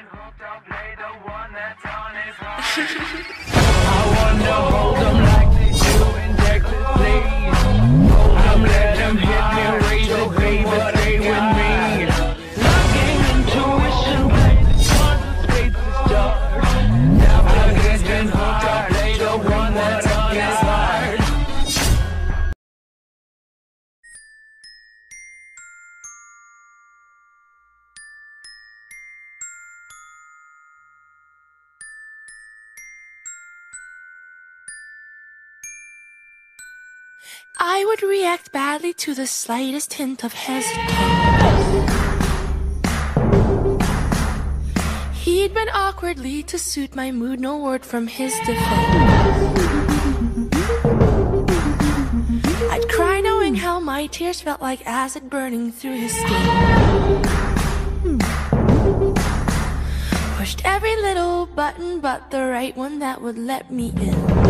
I would react badly to the slightest hint of hesitance. He'd been awkwardly to suit my mood, no word from his defense. I'd cry knowing how my tears felt like acid burning through his skin. Pushed every little button but the right one that would let me in.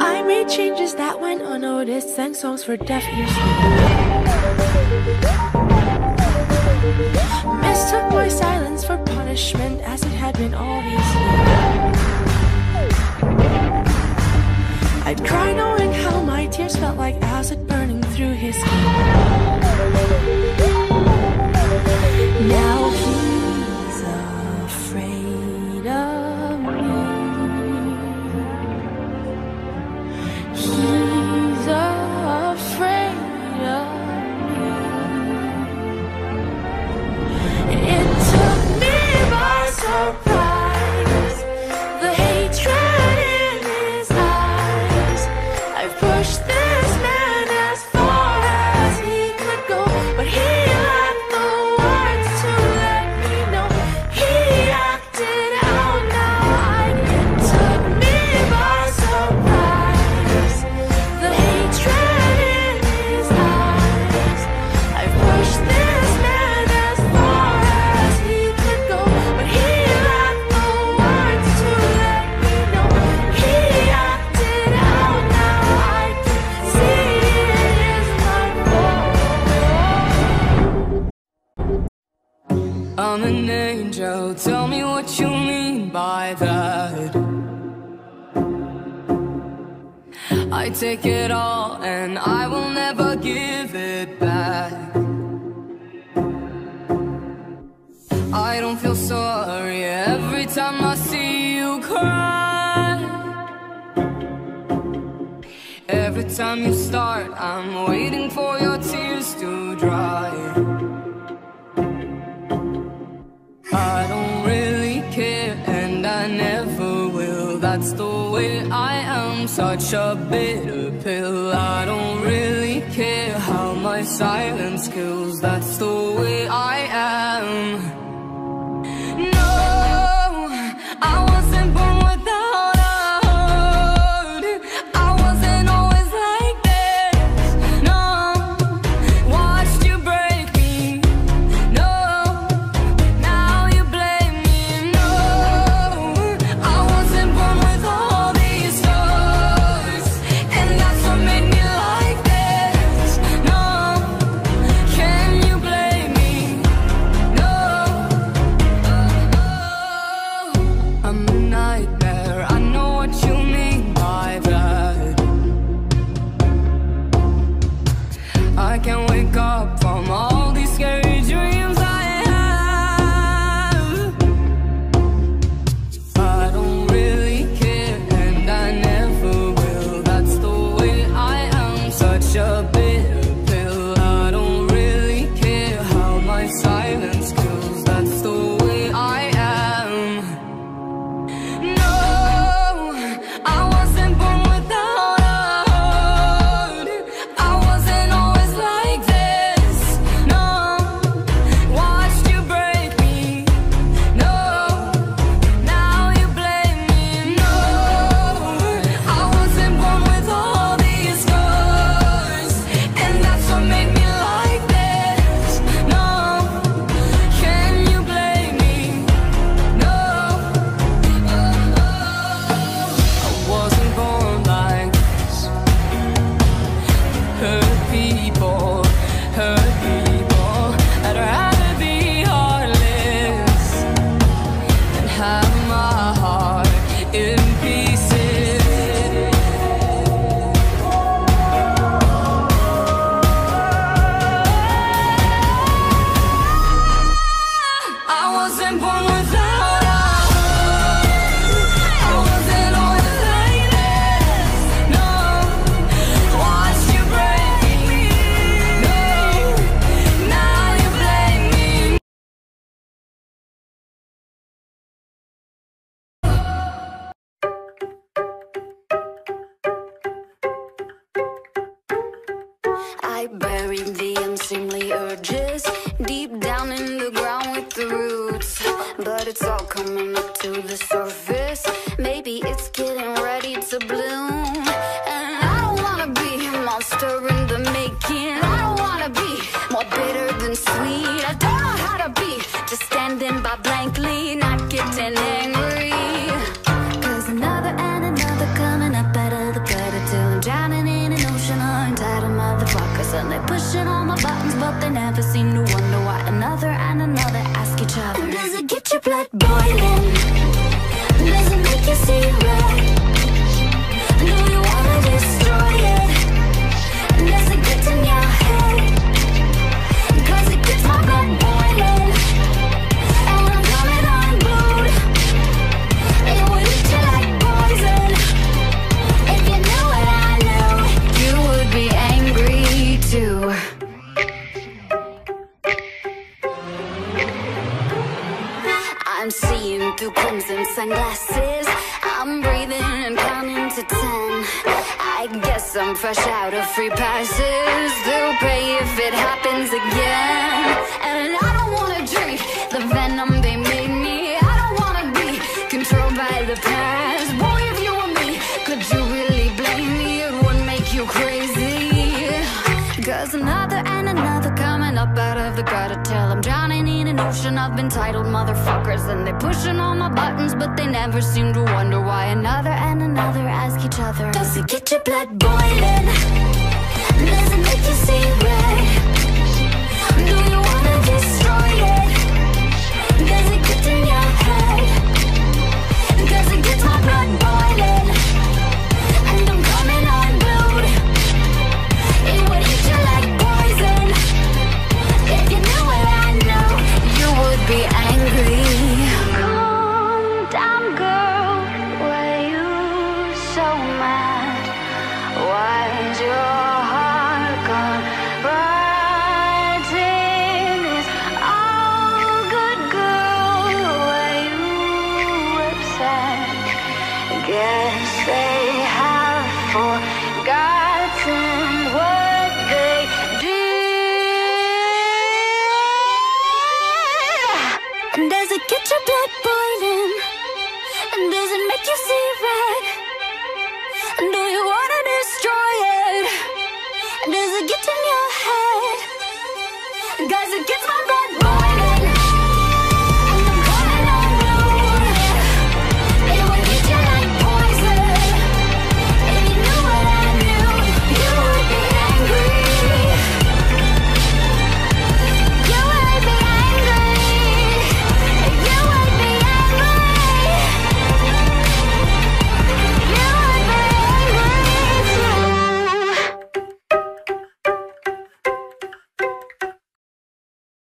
I made changes that went unnoticed, sang songs for deaf ears. Mistook my silence for punishment as it had been all these years. I'd cry knowing how my tears felt like acid burning through his skin. I take it all and I will never give it back. I don't feel sorry every time I see you cry. Every time you start, I'm waiting for your tears to dry. I don't really care, and I never. That's the way I am, such a bitter pill. I don't really care how my silence kills. That's the I buried the unseemly urges deep down in the ground with the roots. But it's all coming up to the surface. Maybe it's getting ready to bloom. And I don't wanna be a monster in the making. I don't wanna be more bitter than sweet. I don't know how to be just standing by blankly, not getting angry. Your blood boiling? Does it make you see red? I guess I'm fresh out of free passes. They'll pay if it happens again. And I don't wanna drink the venom they made me. I don't wanna be controlled by the past. Boy, if you were me, could you really blame me? It would make you crazy. Cause another and another up out of the gutter till I'm drowning in an ocean of entitled motherfuckers. And they're pushing all my buttons, but they never seem to wonder why another and another ask each other Does it get your blood boiling? Does it make you see red? Guess